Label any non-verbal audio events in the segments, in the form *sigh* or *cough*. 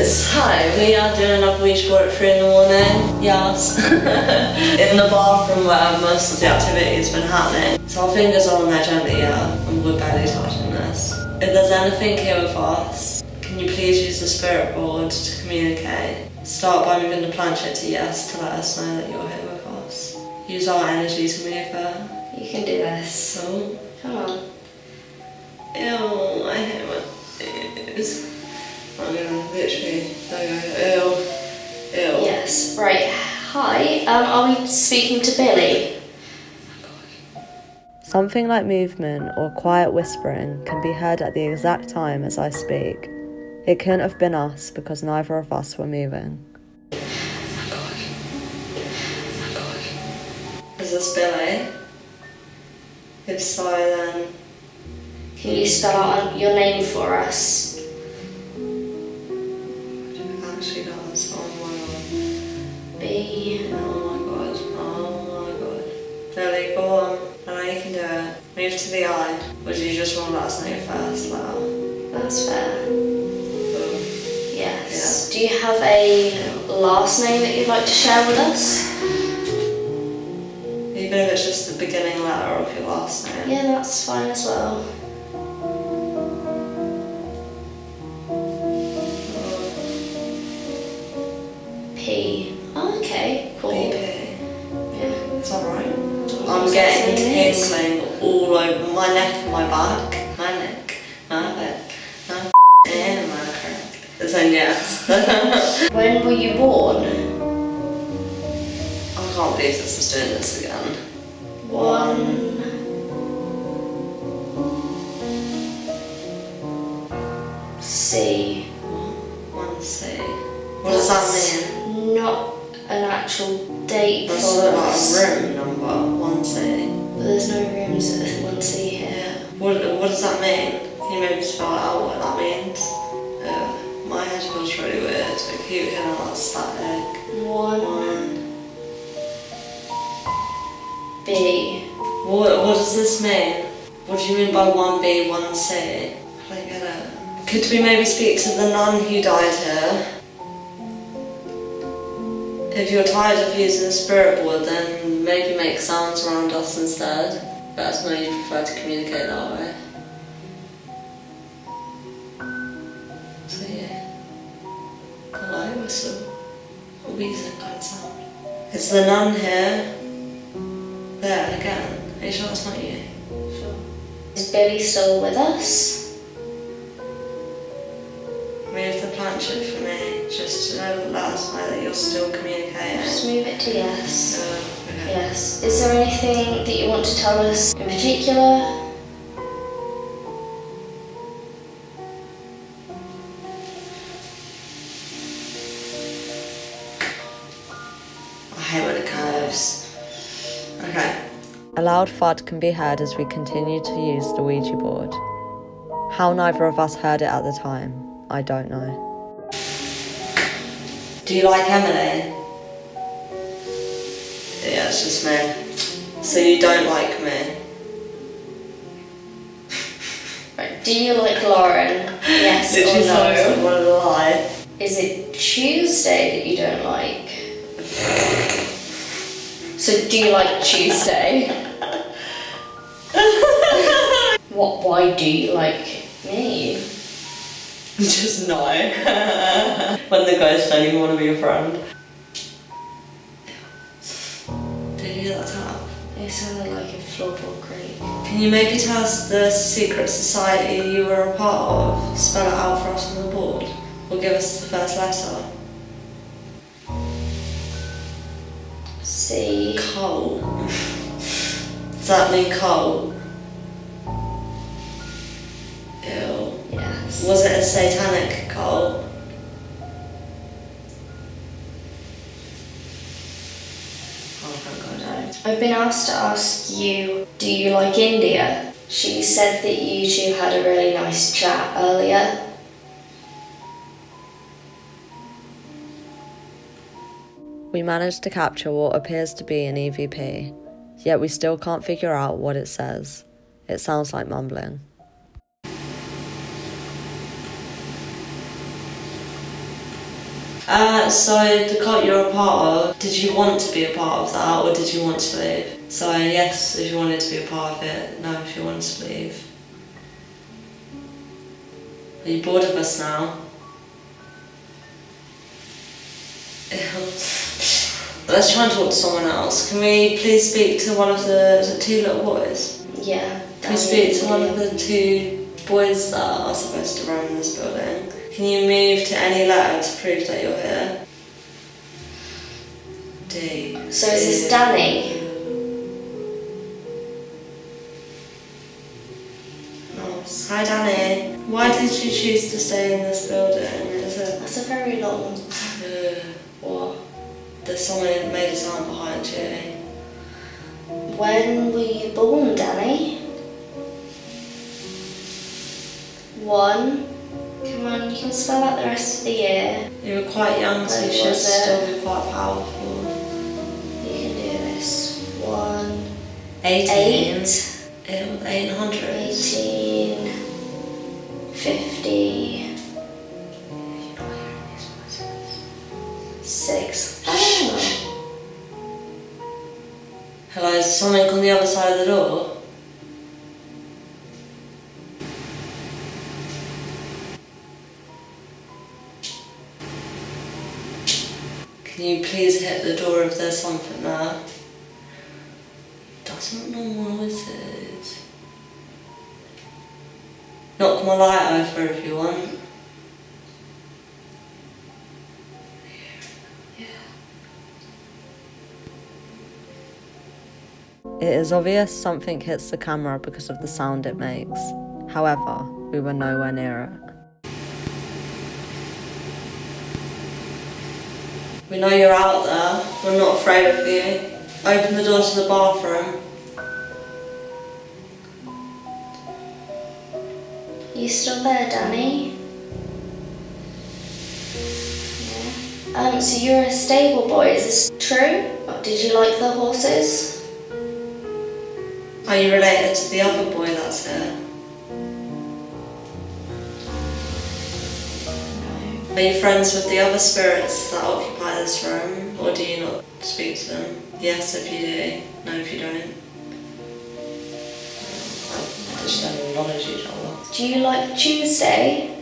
guys. Hi, we are doing Ouija board at 3 in the morning. Yes. *laughs* in the bathroom where most of the activity has been happening. So our fingers are on there gently, yeah, and we're barely touching this. If there's anything here with us, can you please use the spirit board to communicate? Start by moving the planchette to yes to let us know that you're here with us. Use our energy to move her. You can do this. So, Come on. ew, I hate my ears. I'm gonna literally go, ew, ew. Yes. Right. Hi. Um, are we speaking to Billy? Something like movement or quiet whispering can be heard at the exact time as I speak. It couldn't have been us because neither of us were moving. Is this Billy? If so, then Can you spell out your name for us? Oh my god. Oh my god. Billy, go on. I know you can do it. Move to the eye. Or do you just want us know first, letter? That's fair. Boom. Yes. Do you have a last name that you'd like to share with us? Even if it's just the beginning letter of your last name. Yeah, that's fine as well. What does that mean? Can you maybe spell out what that means? Uh, my head feels really weird. I keep hearing that static. One One. B. What, what does this mean? What do you mean by 1B, 1C? I don't get it. Could we maybe speak to the nun who died here? If you're tired of using the spirit board, then maybe make sounds around us instead. That's why you prefer to communicate that way. Hello, whistle. A wheezing kind sound. Is the nun here? There again. Are you sure that's not you? Sure. Is Billy still with us? Move the planchette for me, just to know, let us know that you're still communicating. Just move it to yes. Uh, okay. Yes. Is there anything that you want to tell us in particular? A loud thud can be heard as we continue to use the Ouija board. How neither of us heard it at the time, I don't know. Do you like Emily? Yeah, it's just me. So you don't like me? Do you like Lauren? Yes Literally or sounds like no? one of the lie. Is it Tuesday that you don't like? So do you like Tuesday? What? Why do you like me? *laughs* Just no. *laughs* when the ghosts don't even want to be your friend. Did you hear that tap? It sounded like a floorboard creak. Can you maybe tell us the secret society you were a part of? Spell it out for us on the board. Or give us the first letter. C. Coal. *laughs* Does that mean coal? Was it a satanic cult? Oh, thank God, I I've been asked to ask you, do you like India? She said that you two had a really nice chat earlier. We managed to capture what appears to be an EVP, yet we still can't figure out what it says. It sounds like mumbling. Uh, so the cult you're a part of, did you want to be a part of that or did you want to leave? So yes, if you wanted to be a part of it, no, if you wanted to leave. Are you bored of us now? *laughs* Let's try and talk to someone else. Can we please speak to one of the, two little boys? Yeah. Can we speak to one of the two boys that are supposed to run this building? Can you move to any letter to prove that you're here? D. So is this Danny? Nice. Hi Danny. Why did you choose to stay in this building? Is it? That's a very long Uh, what? there's someone that made a sound behind you. When were you born, Danny? One. Come on, you can spell out the rest of the year. You were quite young, so you should still be quite powerful. You can do this. One. 18. Eight. Um, 800. 18. 50. Six. Oh. Hello, is there something on the other side of the door? Can you please hit the door if there's something there? Doesn't know noises. Knock my light over if you want. It is obvious something hits the camera because of the sound it makes. However, we were nowhere near it. We know you're out there. We're not afraid of you. Open the door to the bathroom. You still there, Danny? Yeah. Um, so you're a stable boy, is this true? Did you like the horses? Are you related to the other boy that's here? Are you friends with the other spirits that occupy this room, or do you not speak to them? Yes, if you do. No, if you don't. I just don't acknowledge each other. Do you like Tuesday?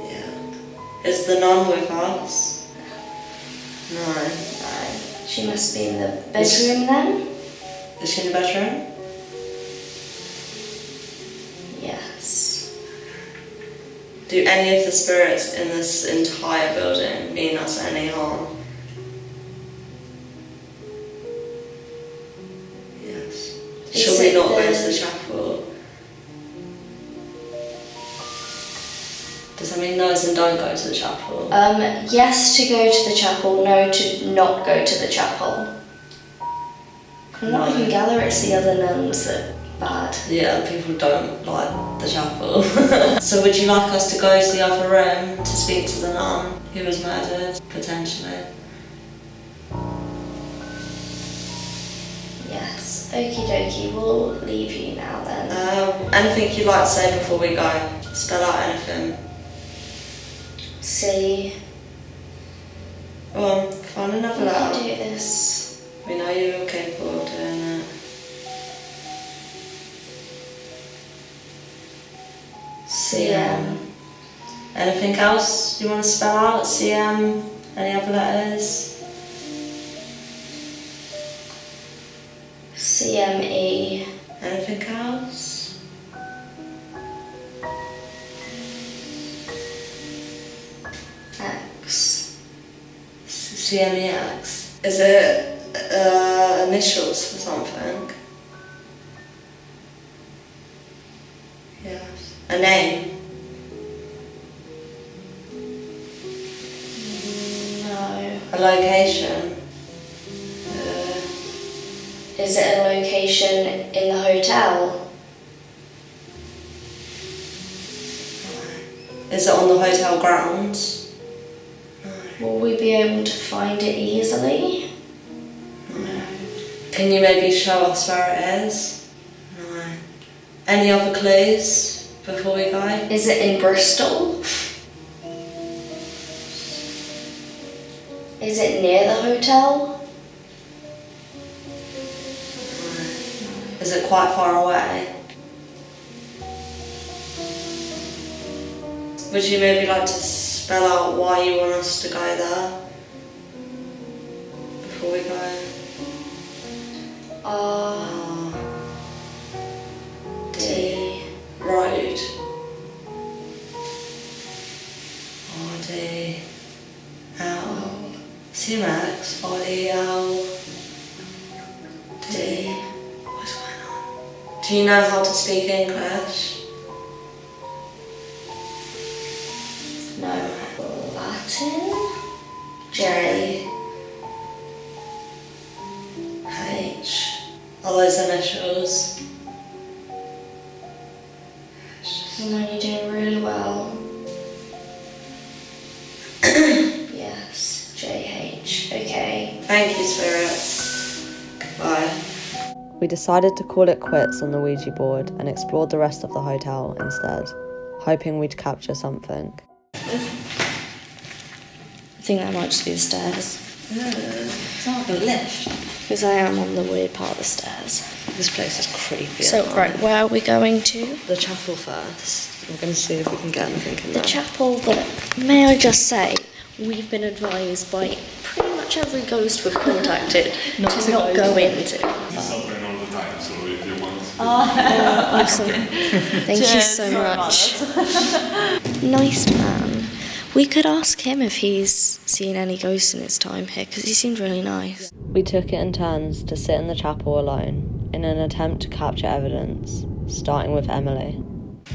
Yeah. Is the nun with us? No. No. She must be in the bedroom then? Is she in the bedroom? Do any of the spirits in this entire building mean us any harm? Yes. Should we not go to the chapel? Does that mean no as in don't go to the chapel? Um, yes to go to the chapel, no to not go to the chapel. From what I can gather, it's the other nuns that bad. yeah, people don't like the chapel. *laughs* so would you like us to go to the other room to speak to the nun who was murdered, potentially? Yes. Okie dokie, we'll leave you now then. Um, anything you'd like to say before we go? Spell out anything. See, on, find another we letter. can do this. We know you're capable of doing CM. Anything else you want to spell out? CM? Any other letters? CME. Anything else? X. CMEX. Is it uh, initials for something? Yes. A name? No. A location? Uh, Is it a location in the hotel? is it on the hotel grounds? Will we be able to find it easily? No. Can you maybe show us where it is? No. Any other clues before we go. Is it in Bristol? Is it near the hotel? Is it quite far away? Would you maybe like to spell out why you want us to go there before we go? Uh, D. R D L C Max R D What's going on? Do you know how to speak English? no Latin J H. Are those initials? Hermione doing really well. Thank you, spirits. Goodbye. We decided to call it quits on the Ouija board and explored the rest of the hotel instead, hoping we'd capture something. I think that might just be the stairs. It's not like a lift. Because I am on the weird part of the stairs. This place is creepy. So, right, where are we going to? The chapel first. We're going to see if we can get anything in The there. chapel that, may I just say, we've been advised by pretty much every ghost we've contacted to not go into. It's open all the time, so if you want. *laughs* Awesome. Thank you so much. *laughs* nice man. We could ask him if he's seen any ghosts in his time here because he seemed really nice. We took it in turns to sit in the chapel alone in an attempt to capture evidence, starting with Emily.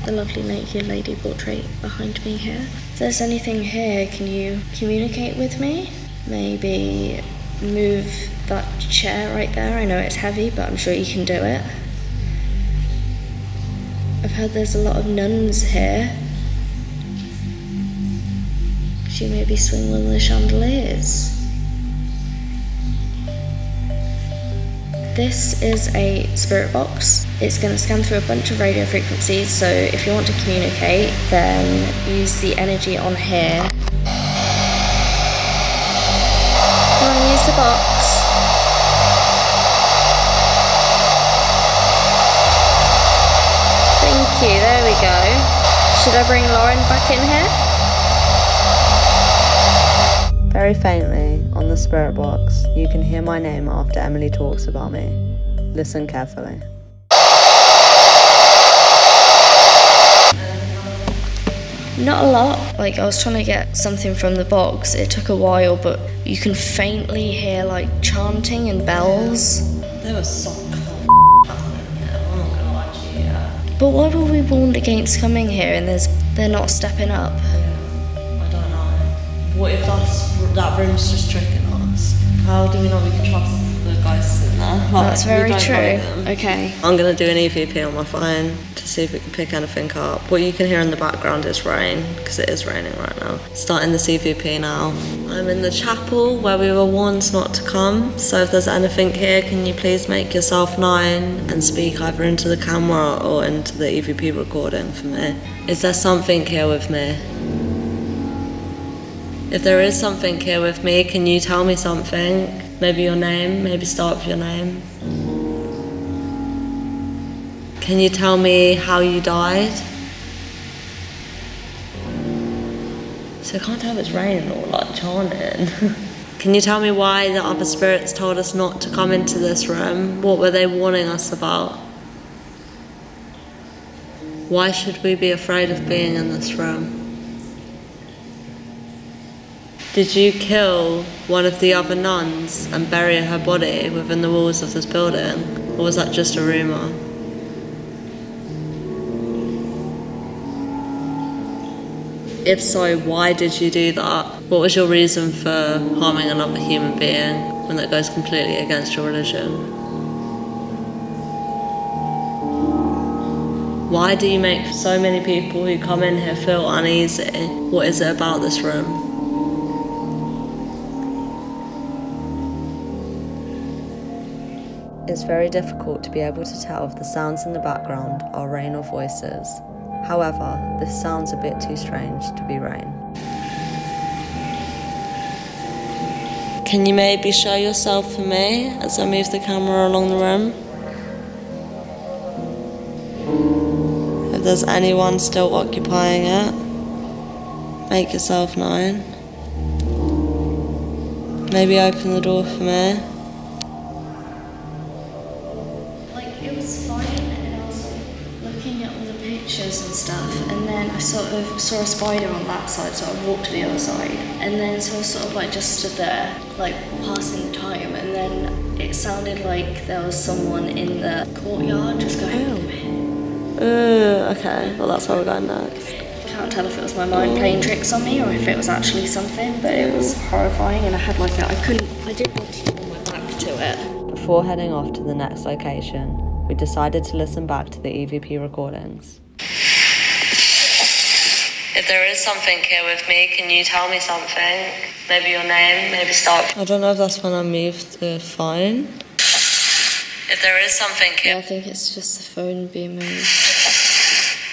The lovely naked lady portrait behind me here. If there's anything here, can you communicate with me? Maybe move that chair right there. I know it's heavy, but I'm sure you can do it. I've heard there's a lot of nuns here. Could you maybe swing one of the chandeliers? This is a spirit box. It's going to scan through a bunch of radio frequencies, so if you want to communicate, then use the energy on here. Come on, use the box. Thank you, there we go. Should I bring Lauren back in here? Very faintly, on the spirit box, you can hear my name after Emily talks about me. Listen carefully. Not a lot. Like I was trying to get something from the box. It took a while, but you can faintly hear like chanting and bells. There was some calm. I'm not going to lie to you. But why were we warned against coming here and there's they're not stepping up? Yeah, I don't know. What if that's, that room's just tricking us? How do we know we can trust the guys in there? Like, That's very true. Okay. I'm gonna do an EVP on my phone to see if we can pick anything up. What you can hear in the background is rain because it is raining right now. Starting the EVP now. I'm in the chapel where we were warned not to come. So if there's anything here, can you please make yourself known and speak either into the camera or into the EVP recording for me? Is there something here with me? If there is something here with me, can you tell me something? Maybe your name, maybe start with your name. Can you tell me how you died? So I can't tell if it's raining or like chanting. *laughs* Can you tell me why the other spirits told us not to come into this room? What were they warning us about? Why should we be afraid of being in this room? Did you kill one of the other nuns and bury her body within the walls of this building? Or was that just a rumour? If so, why did you do that? What was your reason for harming another human being when that goes completely against your religion? Why do you make so many people who come in here feel uneasy? What is it about this room? It's very difficult to be able to tell if the sounds in the background are rain or voices. However, this sounds a bit too strange to be rain. Can you maybe show yourself for me as I move the camera along the room? If there's anyone still occupying it, make yourself known. Maybe open the door for me. Pictures and stuff, and then I sort of saw a spider on that side, so I walked to the other side, and then so I sort of like just stood there, like passing the time, and then it sounded like there was someone in the courtyard just going. Uh, okay, well that's where we're going next. Can't tell if it was my mind playing tricks on me or if it was actually something, but it was horrifying, and I had like a, I couldn't, I didn't want to turn my back to it. Before heading off to the next location, we decided to listen back to the EVP recordings. If there is something here with me, can you tell me something? Maybe your name, maybe start. I don't know if that's when I moved the phone. If there is something here. Yeah, I think it's just the phone being moved.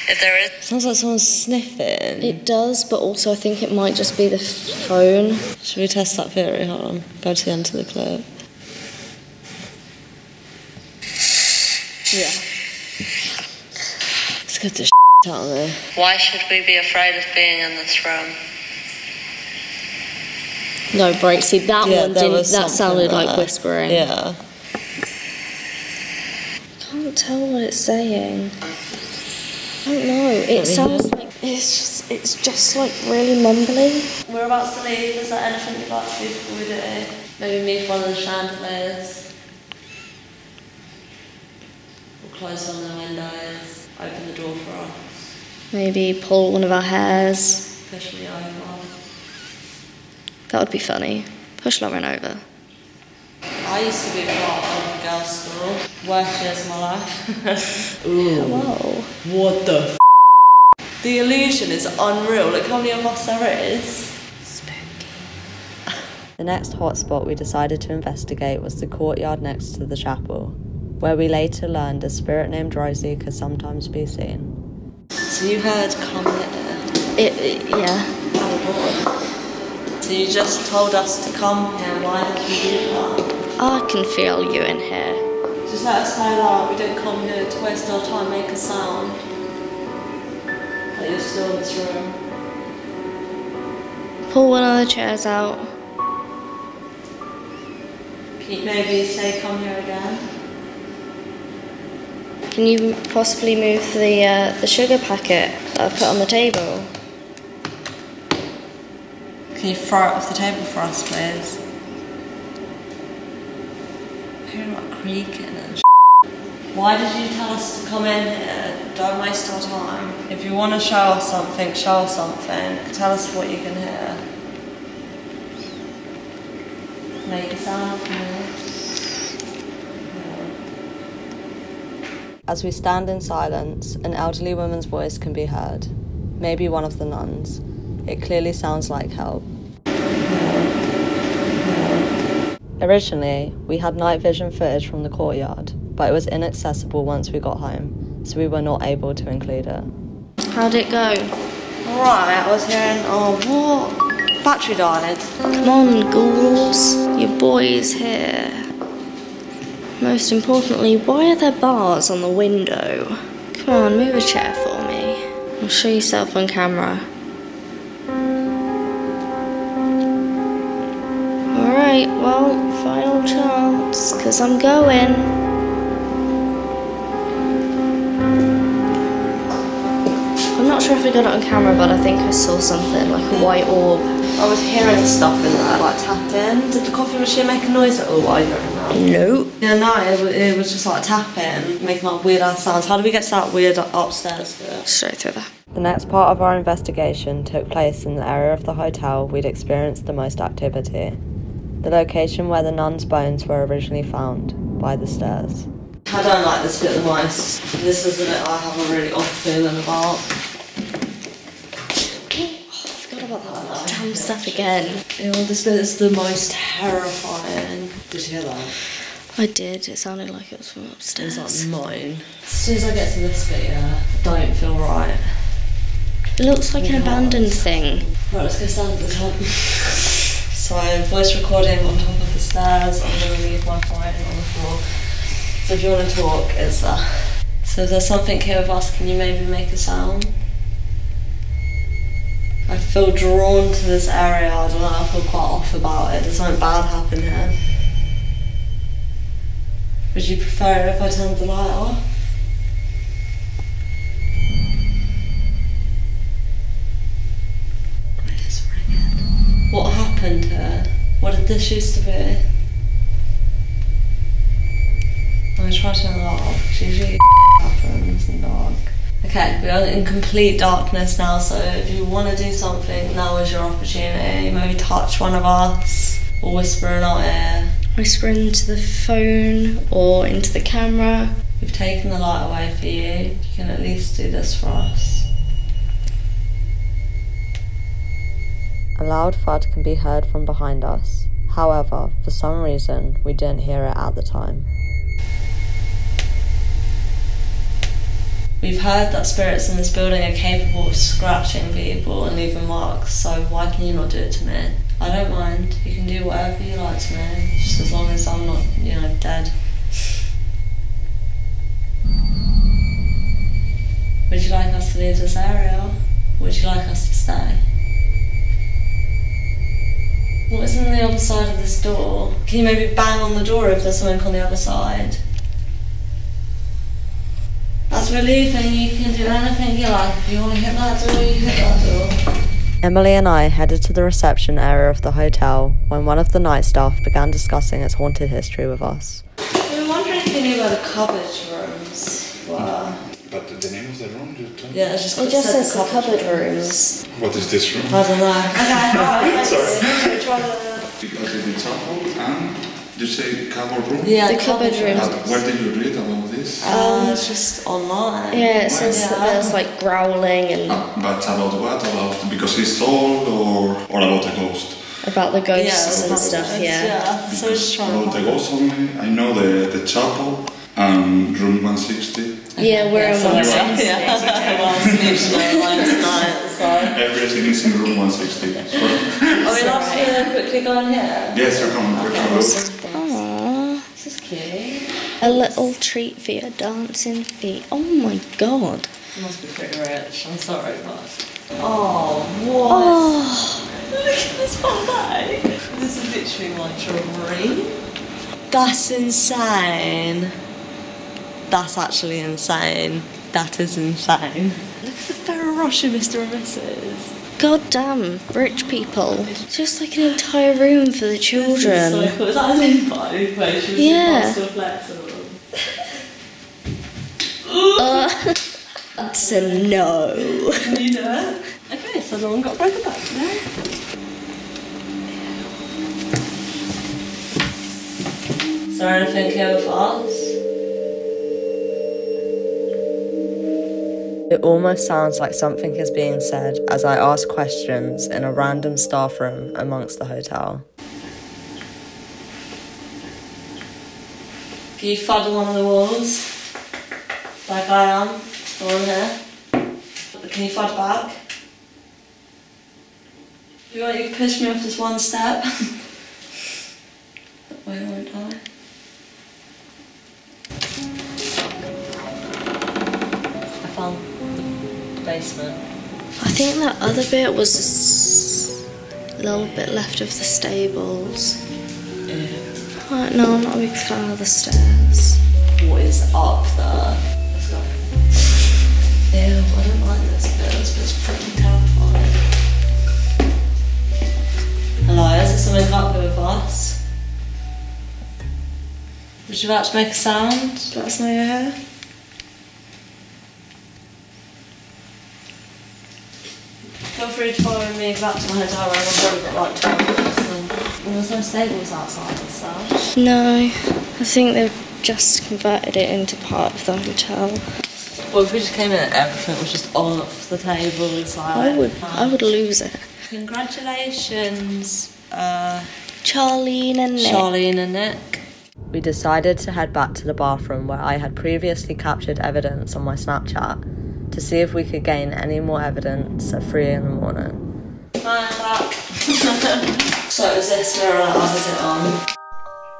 if there is. Sounds like someone's sniffing. It does, but also I think it might just be the phone. Should we test that theory? Hold on. Go to the end of the clip. Yeah. Let's get the out of there. Why should we be afraid of being in this room? No, break. See, that Yeah, one didn't. That something sounded like there. whispering. Yeah. I can't tell what it's saying. I don't know. It me sounds like it's just. It's just like really mumbly. We're about to leave. Is there anything you'd like to do before we do? Maybe move one of the chandeliers. Or close one of the windows. Open the door for us. Maybe pull one of our hairs. Push me over. That would be funny. Push Lauren over. I used to be part of a girls' school. Worst years of my life. *laughs* Ooh. Whoa. What the f? The illusion is unreal. Look how many of us there is. Spooky. The next hotspot we decided to investigate was the courtyard next to the chapel, where we later learned a spirit named Rosie could sometimes be seen. So you heard come here. It, it- yeah. So you just told us to come here. Why did you do that? I can feel you in here. Just let us know that we didn't come here to waste our time, make a sound. That you're still in this room. Pull one of the chairs out. Can you maybe say come here again? Can you possibly move the uh, the sugar packet that I've put on the table? Can you throw it off the table for us, please? I'm hearing like creaking and Why did you tell us to come in here? Don't waste our time. If you want to show us something, show us something. Tell us what you can hear. Make a sound for me. As we stand in silence, an elderly woman's voice can be heard. Maybe one of the nuns. It clearly sounds like help. Originally, we had night vision footage from the courtyard, but it was inaccessible once we got home, so we were not able to include it. How'd it go? Right, I was hearing, oh, what? Battery died. Come on, ghouls. Your boy's here. Most importantly, why are there bars on the window? Come on, move a chair for me. I'll show yourself on camera. Alright, well, final chance, because I'm going. Sure if I got it on camera, but I think I saw something like a white orb. I was hearing stuff in there, like tapping. Did the coffee machine make a noise at all while you were in there? Nope. Yeah, no, it, it was just like tapping, making like weird ass sounds. How do we get to that weird upstairs bit? Straight through there. The next part of our investigation took place in the area of the hotel we'd experienced the most activity. The location where the nun's bones were originally found, by the stairs. I don't like this bit the most. This is the bit I have a really odd feeling about. I forgot about that damn stuff again. You know, this bit is the most terrifying. Did you hear that? I did. It sounded like it was from It upstairs. was like mine. As soon as I get to this bit, yeah, I don't feel right. It looks like an abandoned thing. Right, let's go stand at the top. *laughs* So I'm voice recording on top of the stairs. I'm gonna leave my phone on the floor. So if you want to talk, it's there. So if there's something here with us, can you maybe make a sound? I feel drawn to this area. I don't know. I feel quite off about it. There's something bad happen here. Would you prefer it if I turned the light off? What happened here? What did this used to be? I try to turn it off *laughs* usually happens in dark. Okay, we are in complete darkness now, so if you want to do something, now is your opportunity. Maybe touch one of us or whisper in our ear. Whisper into the phone or into the camera. We've taken the light away for you. You can at least do this for us. A loud thud can be heard from behind us. However, for some reason, we didn't hear it at the time. We've heard that spirits in this building are capable of scratching people and leaving marks, so why can you not do it to me? I don't mind. You can do whatever you like to me, just as long as I'm not, you know, dead. Would you like us to leave this area? Would you like us to stay? What is on the other side of this door? Can you maybe bang on the door if there's something on the other side? As we're leaving, you can do anything you like. If you want to hit that door, you hit that door. Emily and I headed to the reception area of the hotel when one of the night staff began discussing its haunted history with us. We were wondering if you knew where the cupboard rooms were. But the name of the room, you tell me? Yeah, it's just It just says the cupboard rooms. What is this room? I don't know. Okay, *laughs* alright. Sorry. Try Because it's the chapel and you say cupboard room? Yeah, The cupboard room. Uh, where did you read about this? Uh, it's just online. Yeah, it says that there's like growling and Uh, but about what? About because it's old or, or about a ghost? about the ghosts Yeah, and stuff, it's- yeah. Yeah, so it's Because trying about the to. ghost only, I know the, the chapel and room 160. Yeah, we're in So one it's- sixty. Yeah, well, I'm snitching online tonight, so. Everything is in room 160. So, Are we allowed to quickly go in here? yes, you can, you can look. Aww. This is cute. A little treat for your dancing feet. Oh my god. You must be pretty rich. I'm sorry, but. Oh, what? Oh, Look at this whole bag. This is literally my dream. That's insane. That's actually insane. That is insane. Look at the Ferrero Rocher, Mr. and Mrs. god damn, rich people. It's just like an entire room for the This is children. so cool. Is that a limbo where she was Yeah. Still? Uh, *laughs* that's a no. Can you do it? Okay, so no one got broken back today. Is there anything here with us? It almost sounds like something is being said as I ask questions in a random staff room amongst the hotel. You fud on the walls? Like I am, the one here. Can you fud back? You want you to push me off this one step? *laughs* that way I won't die. I found the basement. I think that other bit was a little bit left of the stables. Uh, no, I'm not a big fan of the stairs. What is up there? Let's go. Ew, I don't like this bit. This bit's freaking terrifying. Hello, is there something up here with us? Would you like to make a sound? Let us know you're here. Feel free to follow me back to my hotel room. I've already got like 12 minutes. and There's no stables outside and stuff. No, I think they've just converted it into part of the hotel. Well, if we just came in and everything was just on off the tables, like. I would, I would lose it. Congratulations, uh, Charlene and Nick. Charlene and Nick. We decided to head back to the bathroom where I had previously captured evidence on my Snapchat to see if we could gain any more evidence at 3 in the morning. I am back. So is this mirror, how does it on?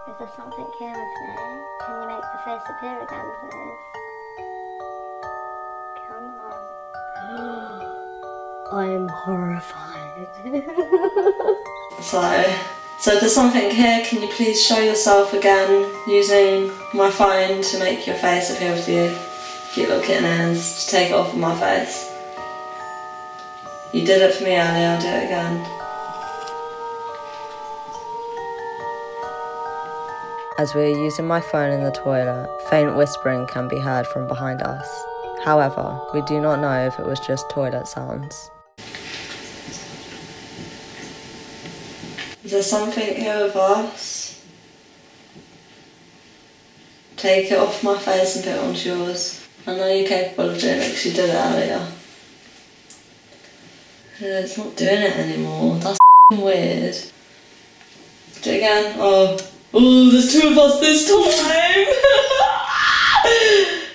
Is there something here with me? Can you make the face appear again, please? Come on. *gasps* I'm horrified. *laughs* So, so if there's something here, can you please show yourself again using my phone to make your face appear with you? Cute little kitten ears. To take it off of my face. You did it for me earlier, I'll do it again. As we are using my phone in the toilet, faint whispering can be heard from behind us. However, we do not know if it was just toilet sounds. Is there something here with us? Take it off my face and put it onto yours. I know you're capable of doing it because you did it earlier. It's not doing it anymore. That's weird. Do it again. Oh, oh, there's two of us this time.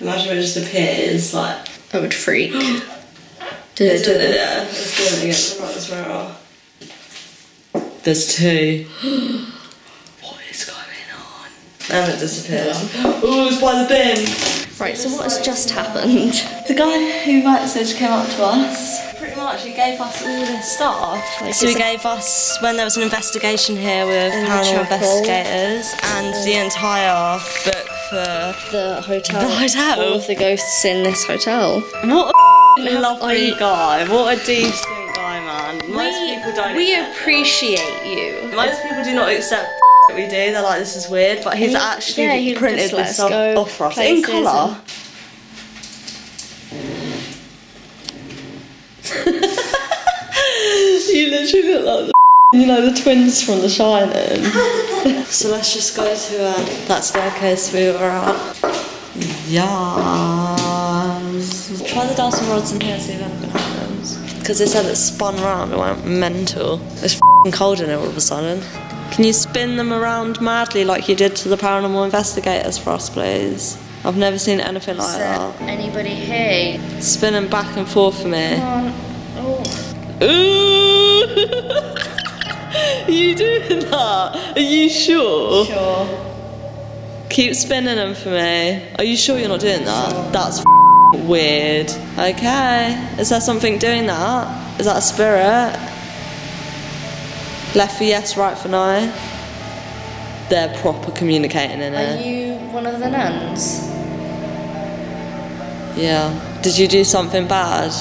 *laughs* Imagine it just appears like. I would freak. *gasps* Do it, do it, yeah. Let's do it again. Right, this mirror. There's two. *gasps* what is going on? And it disappeared. *gasps* Oh, it's by the bin. Right, so what has just happened? The guy who message came up to us. Much, gave us all this stuff. Like, so he gave us when there was an investigation here with paranormal investigators and the entire book for. The hotel. The hotel? All of the ghosts in this hotel. What a lovely I- guy! What a decent guy, man. Most people don't. We appreciate you. Most people do not accept that we do. They're like, this is weird, but he's He- actually yeah, printed this off, for us in colour. You literally look like the, *laughs* you know the twins from The Shining. *laughs* so let's just go to uh, that staircase we were at. Yes. Try the dowsing rods in here, see if anything happens. Because they said it spun around and went mental. It's f***ing cold in here all of a sudden. Can you spin them around madly like you did to the paranormal investigators for us, please? I've never seen anything like Is that. anybody here? Spin them back and forth for me. Come on. Oh. Ooh! *laughs* you doing that? Are you sure? Sure. Keep spinning them for me. Are you sure you're not doing that? That's f- weird. Okay. Is there something doing that? Is that a spirit? Left for yes, right for no. They're proper communicating in it. Are you one of the nuns? Yeah. Did you do something bad?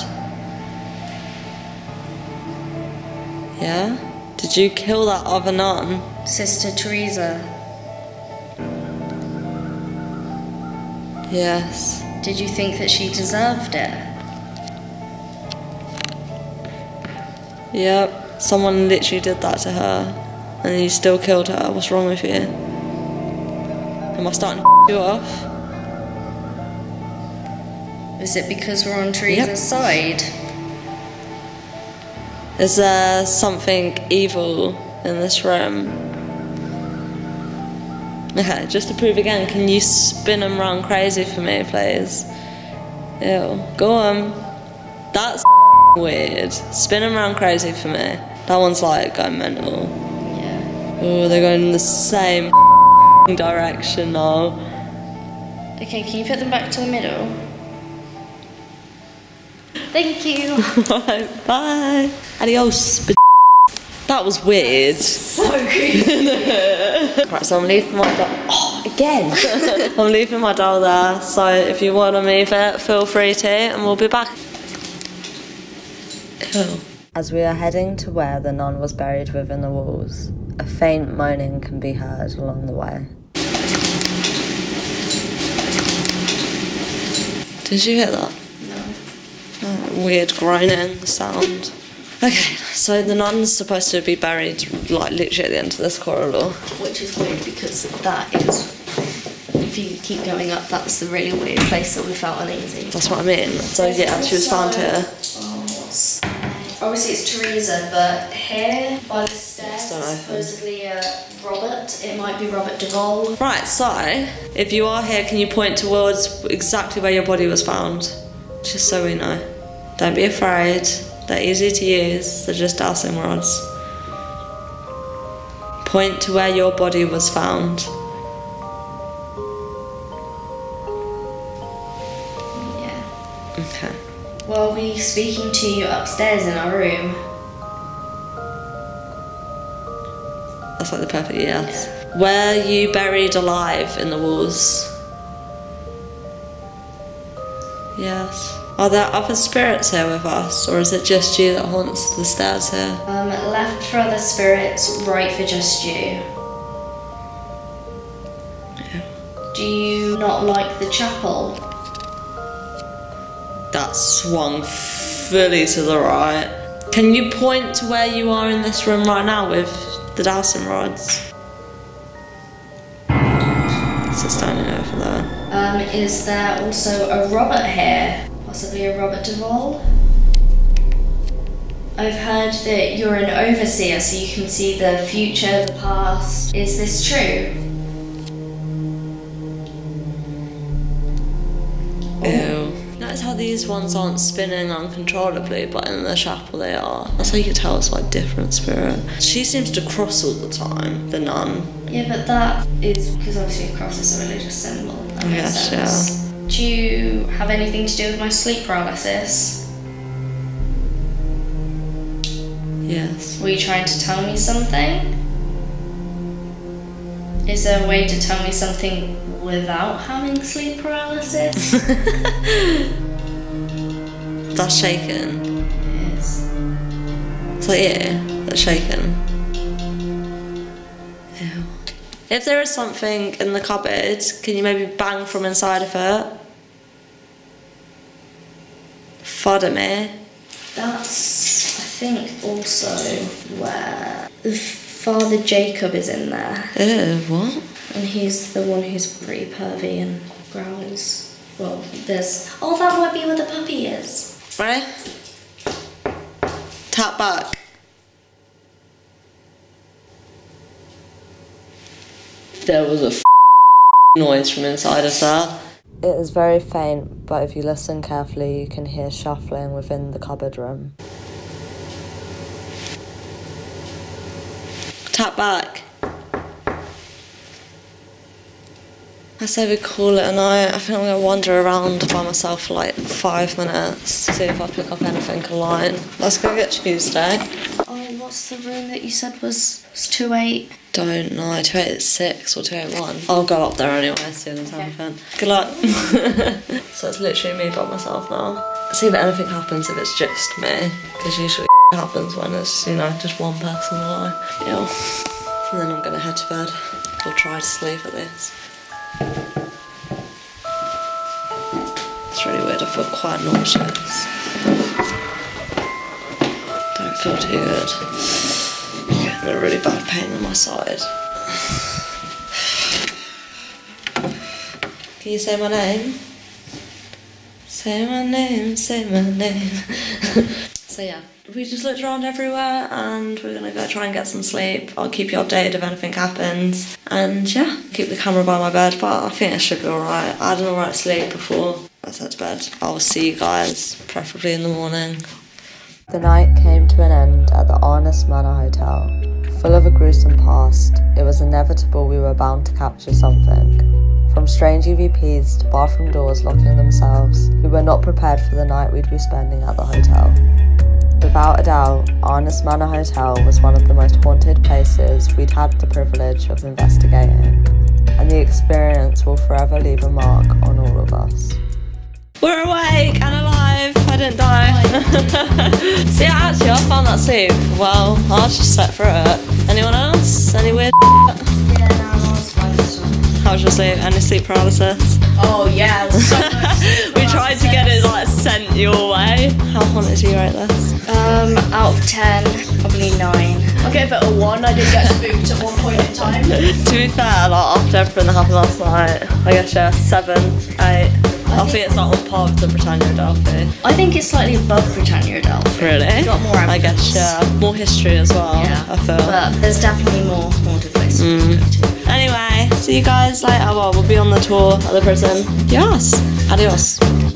Yeah? Did you kill that other nun? Sister Teresa? Yes. Did you think that she deserved it? Yep. Someone literally did that to her. And you still killed her. What's wrong with you? Am I starting to you off? Is it because we're on Teresa's side? Is there something evil in this room? Okay, just to prove again, can you spin them round crazy for me, please? Ew. Go on. That's *laughs* weird. Spin them round crazy for me. That one's like going mental. Yeah. Oh, they're going in the same *laughs* direction now. Okay, can you put them back to the middle? Thank you. *laughs* Bye. Adios. That was weird. so creepy. *laughs* Right, so I'm leaving my doll. Oh, again. *laughs* I'm leaving my doll there. So if you want to move it, feel free to, and we'll be back. As we are heading to where the nun was buried within the walls, a faint moaning can be heard along the way. Did you hear that? Weird groaning sound. Okay, so the nun's supposed to be buried like literally at the end of this corridor. Which is weird because that is. If you keep going up, that's the really weird place that we felt uneasy. That's what I mean. So yeah, she was found here. Obviously, it's Teresa, but here by the stairs, Don't know. is supposedly uh, Robert. It might be Robert Duvall. Right, so if you are here, can you point towards exactly where your body was found? Just so we know. Don't be afraid. They're easy to use, they're just dowsing rods. Point to where your body was found. Yeah. Okay. Well, we speaking to you upstairs in our room. That's like the perfect yes. Were you buried alive in the walls? Yes. Are there other spirits here with us, or is it just you that haunts the stairs here? Um, left for other spirits, right for just you. Yeah. Do you not like the chapel? That swung fully to the right. Can you point to where you are in this room right now with the dowsing rods? So standing over there. Um, is there also a Robert here? Possibly a Robert Duvall? I've heard that you're an overseer, so you can see the future, the past. Is this true? Ew. Notice how these ones aren't spinning uncontrollably, but in the chapel they are. That's how you can tell it's like different spirit. She seems to cross all the time, the nun. Yeah, but that is because obviously a cross is a religious symbol. That makes Yes, sense. Do you have anything to do with my sleep paralysis? Yes. Were you trying to tell me something? Is there a way to tell me something without having sleep paralysis? *laughs* That's shaken. yes. It's like, yeah, that's shaken. Ew. If there is something in the cupboard, can you maybe bang from inside of it? Fodder me. That's, I think, also where Father Jacob is in there. Ew, what? And he's the one who's pretty pervy and growls. Well, there's. Oh, that might be where the puppy is. Ready? Tap back. There was a f- noise from inside of that. It is very faint, but if you listen carefully, you can hear shuffling within the cupboard room. Tap back. I say we call it a night. I think I'm gonna wander around by myself for like five minutes, to see if I pick up anything online. Let's go get Tuesday. Oh, what's the room that you said was, was 2 8? Don't know, 286 or 281. I'll go up there anyway, see if there's anything. Good luck. *laughs* so it's literally me by myself now. See if anything happens if it's just me, because usually *laughs* happens when it's, you know, just one person alive. Yeah. And then I'm gonna head to bed, or try to sleep at least. It's really weird, I feel quite nauseous. Don't feel too good. Getting a really bad pain in my side. Can you say my name? Say my name, say my name. *laughs* so yeah, we just looked around everywhere and we're gonna go try and get some sleep. I'll keep you updated if anything happens. And yeah, keep the camera by my bed, but I think it should be alright. I had an alright sleep before I went to bed. I'll see you guys, preferably in the morning. The night came to an end at the Arnos Manor Hotel. Full of a gruesome past, it was inevitable we were bound to capture something. From strange EVPs to bathroom doors locking themselves, we were not prepared for the night we'd be spending at the hotel. Without a doubt, Arnos Manor Hotel was one of the most haunted places we'd had the privilege of investigating, and the experience will forever leave a mark on all of us. We're awake and alive. I didn't die. *laughs* See, actually, I found that sleep. Well, I just slept for it. Anyone else? Any weird? Yeah, no, I was fine this one. How was your sleep? Any sleep paralysis? Oh, yeah, so *laughs* much. we tried to get it like sent your way. How haunted do you rate this? Um, out of 10, probably 9. I'll give it a one. I did get spooked at one point in time. *laughs* To be fair, like after everything that happened last night, I guess yeah, seven, eight. I, think it's not on par with the Britannia Adelphi. I think it's slightly above Britannia Adelphi. Really? Got more I guess yeah, more history as well. Yeah, I feel. But there's definitely more haunted places to go mm. to. Anyway, see you guys later. Well, we'll be on the tour at the prison. Yes. Adios.